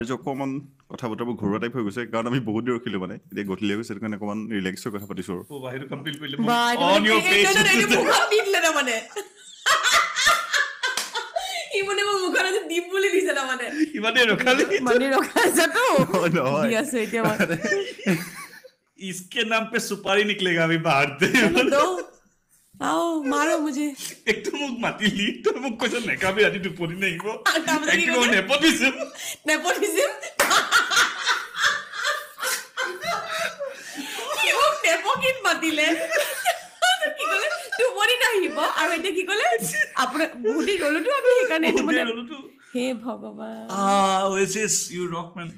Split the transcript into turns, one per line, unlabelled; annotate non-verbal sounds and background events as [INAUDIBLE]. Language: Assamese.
আজি অকণমান কথা বতৰাবোৰ ঘৰুৱা টাইপ হৈ গৈছে কাৰণ আমি বহুত দেৰি ৰখিলো মানে এতিয়া গধূলি হৈ গৈছে সেইটো কাৰণে অকণমান ৰিলেক্স হৈ কথা পাতিছো আৰু
অ' বাহিৰটো কমপ্লিট কৰিলে
বা, এইটো
অন
মানে-
ইউৰ
এই-
ফেচ
এই- এই- এইটো মুখত দি দিলে তাৰমানে সি মানে মোৰ মুখত আজি দিম বুলি দিছে তাৰমানে
ইমানেই ৰখালি
মানে ৰখা আছেতো
নহয়, [LAUGHS] নহয়।
দি আছো এতিয়া মই
इसके नाम पे सुपारी निकलेगा अभी बाहर से
दो आओ मारो मुझे
एक तो মোক মাতিলি তই মোক কৈছ নেকাবি ৰাতি টোপনি নাহিব
তাৰপিছত কি
একদম
কৈছে?
নেপতিছো
নেপটিজিম সি মোক নেপকিত মাতিলে কি ক'লে টোপনি নাহিব আৰু এতিয়া কি ক'লে আপোনাৰ বহুত দেৰি গ'লোতো আমি সেইকাৰণে এইটো মানে হে ভগৱান
Ah, Oasis, you rock man.